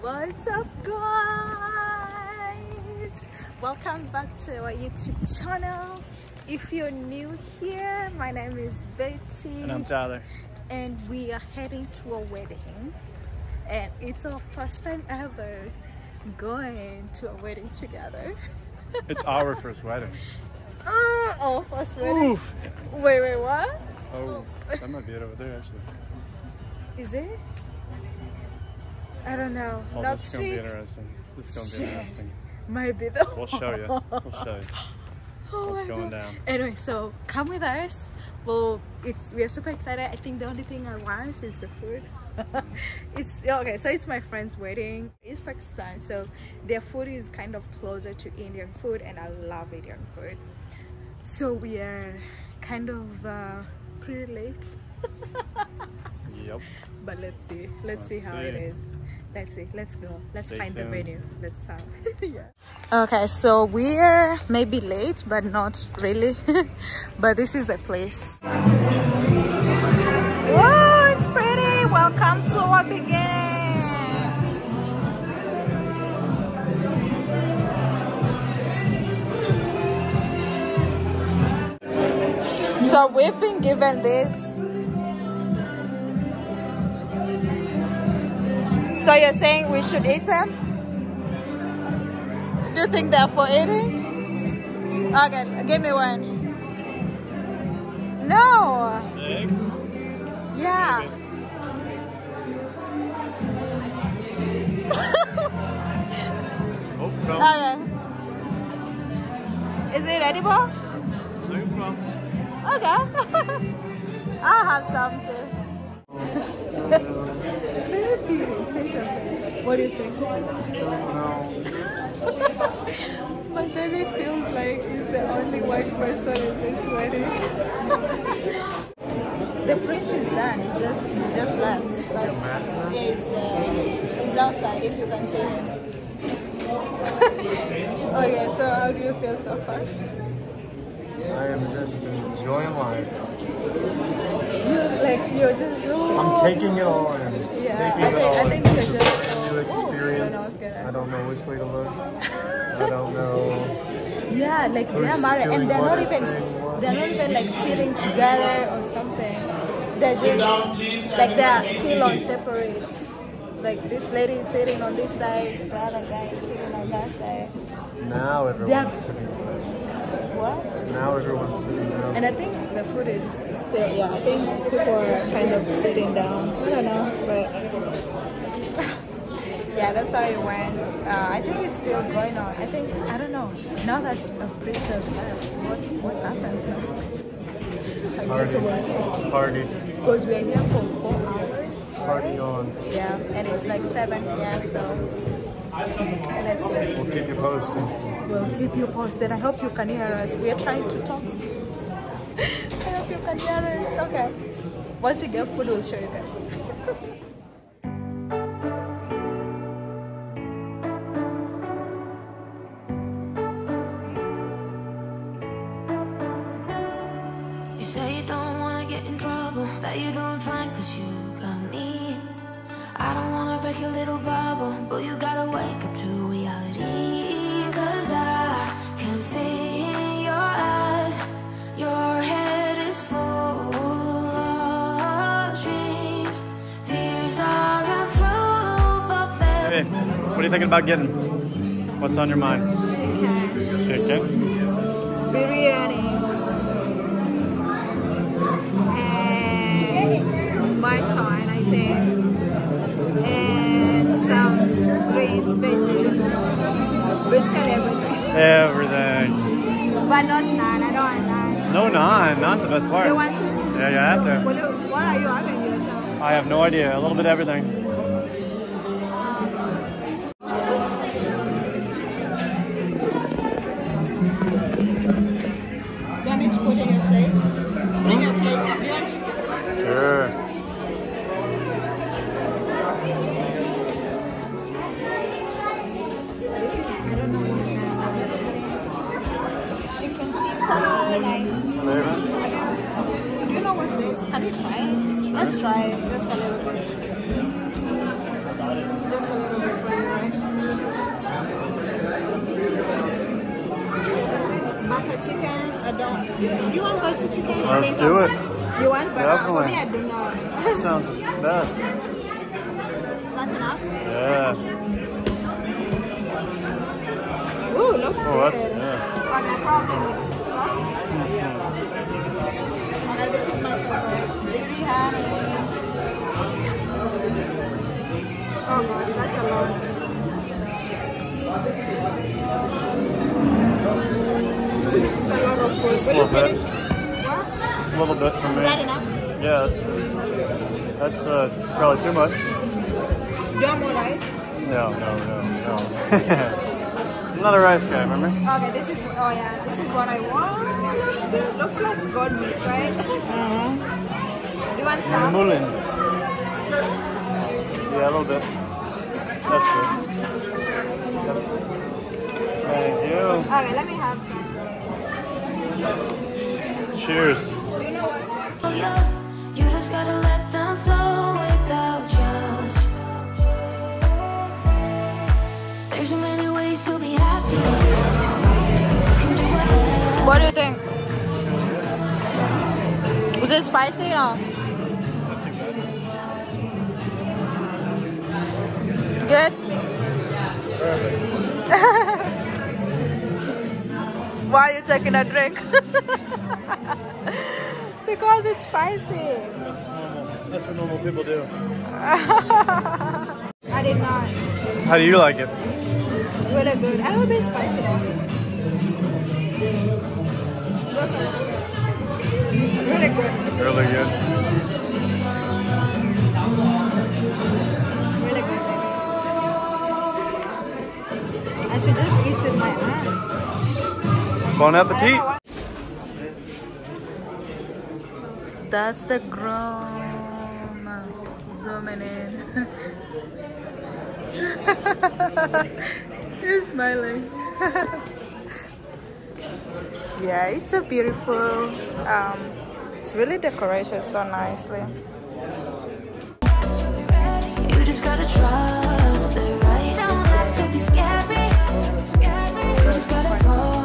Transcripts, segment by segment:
What's up guys? Welcome back to our YouTube channel. If you're new here, my name is Betty. And I'm Tyler. And we are heading to a wedding. And it's our first time ever going to a wedding together. It's our first wedding. Uh, oh, first wedding. Oof. Wait, wait, what? Oh, that might be it over there actually. Is it? I don't know. Oh, Not this is gonna be interesting. This is gonna be Shit. interesting. Might be though. We'll show you. We'll show you. Oh What's going God. down. Anyway, so come with us. Well, it's we are super excited. I think the only thing I want is the food. it's okay. So it's my friend's wedding. It's Pakistan, so their food is kind of closer to Indian food, and I love Indian food. So we are kind of uh, pretty late, Yep. but let's see. Let's, see Let's how it see. is. Let's see. Let's go. Let's Stay find the tuned. venue. Let's start. yeah. Okay, so we're maybe late, but not really. but this is the place. Whoa, it's pretty. Welcome to our beginning. So we've been given this. So you're saying we should eat them? Do you think they're for eating? Okay, give me one. No. Eggs? Yeah. Oh, no. Okay. Is it edible? No problem. Okay. I'll have some too. Baby, say something. What do you think? My baby feels like he's the only white person in this wedding. the priest is done. He just just left. That's he's uh, is outside. If you can see him. okay, so how do you feel so far? I am just enjoying life. You like you're just. I'm taking it all in. Taking I think, I think you're just. New experience. Oh, when I don't know which way to look. I don't know. Yeah, like they're married and they're not even they're not even like sitting together or something. They're just like they're still on separate. Like this lady is sitting on this side, the other guy is sitting on that side. Now everyone's sitting. What? Now everyone's sitting down. And I think the food is still yeah. I think people are kind of sitting down. I don't know, but yeah, that's how it went. Uh, I think it's still going on. I think I don't know. Now that a priest has left, what what happens next? I guess Party. we'll Party. because we're here for four hours. Party on. Yeah, and it's like 7 p.m. So. We'll keep you posted. We'll keep you posted. I hope you can hear us. We are trying to talk. I hope you can hear us. Okay. Once we get food, we'll show you guys. You say you don't wanna get in trouble, that you're doing fine cause you got me. I don't wanna break your little bubble, but you gotta wake up to reality. Cause I can see in your eyes, your head is full of dreams. Tears are a proof of it. Hey, what are you thinking about getting? What's on your mind? Chicken. Biryani. And Mutton, I think. And some greens, veggies. Basically everything. Everything. But not naan. I don't want naan. No naan. Naan's the best part. You want to? Yeah, you have to. What, what are you having yourself? I have no idea. A little bit of everything. Try it? Sure. Let's try it just a little bit. Just a little bit for you, right? Butter chicken, I don't. Do you want butter chicken? I Let's think do I'm, it. You want butter? For me, I do not. Sounds best. That's enough? Yeah. Little bit. Just a little bit for Is me. that enough? Yeah, that's that's uh, probably too much. Do you want more rice? No, no, no, no. I'm not a rice guy, remember? Okay, this is oh yeah, this is what I want. Looks. Looks like goat meat, right? Mm-hmm. Do you want some? Mullen. Yeah, a little bit. That's good. That's good. Thank you. Okay, let me have some. Cheers. You know what's next? Yeah, you just gotta let them flow without judge. There's so many ways to be happy. You can do whatever. What do you think? Was it spicy or? Good. Why are you taking a drink? because it's spicy. That's normal. That's what normal people do. I did not. How do you like it? Really good. Bit spicy though. Really good. Really good. Bon appetit. That's the ground. Zooming in. He's smiling. yeah, it's a beautiful. Um, it's really decorated so nicely. You just gotta trust the right. Don't have to be scary. You just gotta follow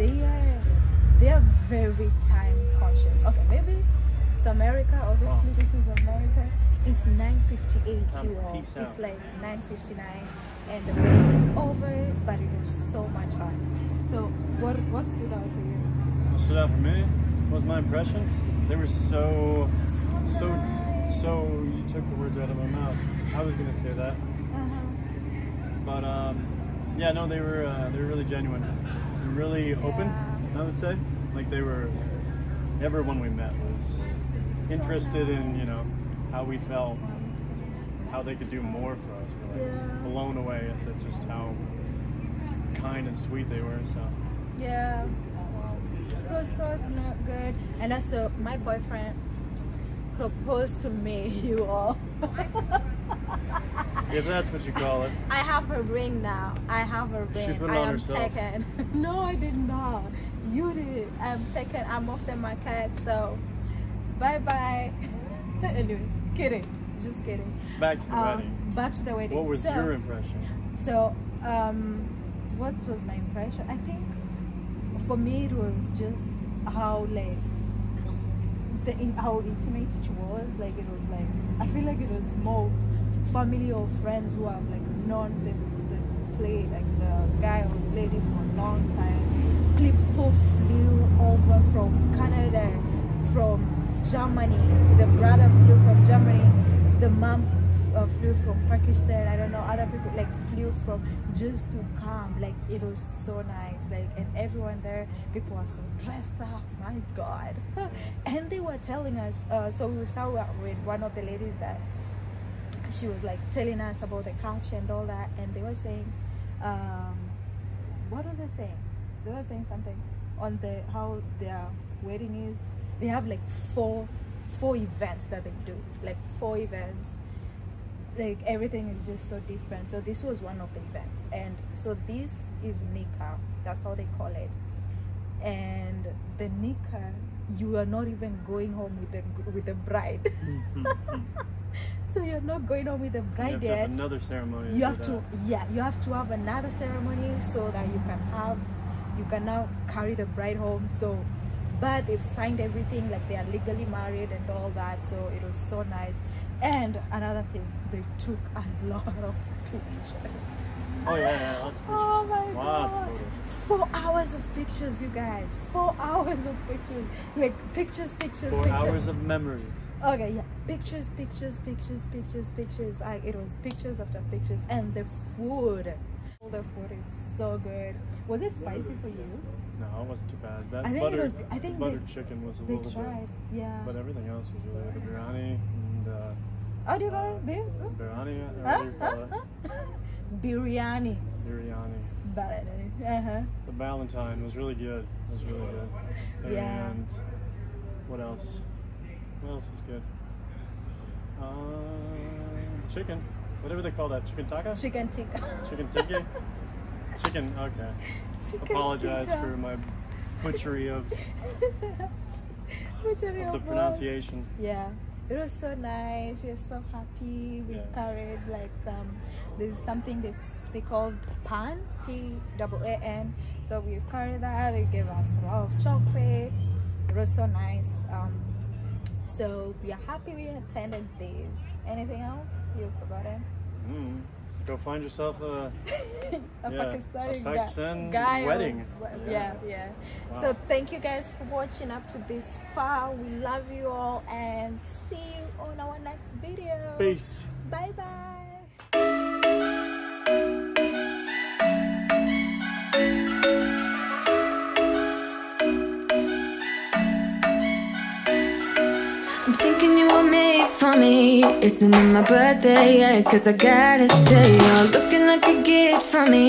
they are they are very time conscious. Okay, maybe it's America. Obviously, this is America. It's 9:58, you all. It's like 9:59, and the wedding is over. But it was so much fun. So, what what stood out for you? What stood out for me was my impression. They were so, so, so. You took the words out of my mouth. I was gonna say that, Uh-huh. but um, yeah, no, they were uh, they were really genuine, and really open. I would say, like they were. Everyone we met was interested in you know how we felt, how they could do more for us. We're like Yeah. blown away at the, just how kind and sweet they were. So Yeah. It was so not good. And also, my boyfriend proposed to me, you all. if that's what you call it. I have a ring now. I have a ring. put it I on am herself. taken. no, I did not. You did. I'm taken. I'm off the market. So, bye bye. anyway, kidding. Just kidding. Back to the Um, wedding. Back to the wedding. What was So- your impression? So, um, what was my impression? I think for me it was just how like the in, how intimate it was. Like it was like I feel like it was more family or friends who have like known the, the play like the guy or lady for a long time. People flew over from Canada, from Germany. The brother flew from Germany. The mom uh, flew from Pakistan. I don't know. Other people like flew from just to come. Like it was so nice. Like and everyone there, people are so dressed up. My God. and they were telling us. Uh, so we started with one of the ladies that she was like telling us about the culture and all that. And they were saying, um, what was I saying? They were saying something on the how their wedding is. They have like four four events that they do. Like four events like everything is just so different so this was one of the events and so this is nikkah that's how they call it and the nikkah you are not even going home with the with the bride so you're not going on with the bride yet another ceremony. you have to that. yeah you have to have another ceremony so that you can have you can now carry the bride home so but they've signed everything like they are legally married and all that so it was so nice and another thing they took a lot of pictures Oh yeah, yeah, lots of oh my. Lots god four hours of pictures you guys four hours of pictures like pictures pictures Four pictures hours of memories. Okay yeah pictures pictures pictures pictures pictures I, it was pictures after pictures and the food all the food is so good was it spicy for you No, it wasn't too bad. That I think it was- I think the buttered they- chicken was a they little tried bit, yeah but everything else was really good. The biryani and uh, how do you call it Bir- biryani. Huh? what do you call it? Huh? Huh? biryani Biryani. biryani uh-huh The Valentine was really good. It was really good. And Yeah. what else? What else was good? Um, chicken. Whatever they call that. Chicken taka? chicken tikka Chicken tikka? Chicken, okay. chicken Apologize tikka. for my butchery of, Butchery of the pronunciation. yeah it was so nice we're so happy we've Yeah. carried like some there's something they they called paan p double a n so we've carried that they gave us a lot of chocolates it was so nice um so we are happy we attended this anything else you've forgotten Mm. Go find yourself a a Yeah, Pakistani a guy- Pakistan guy or- wedding. yeah yeah Wow. so thank you guys for watching up to this far we love you all and see you on our next video peace. bye bye made for me. Isn't it my birthday yet? Cause I gotta say, you're looking like a gift for me.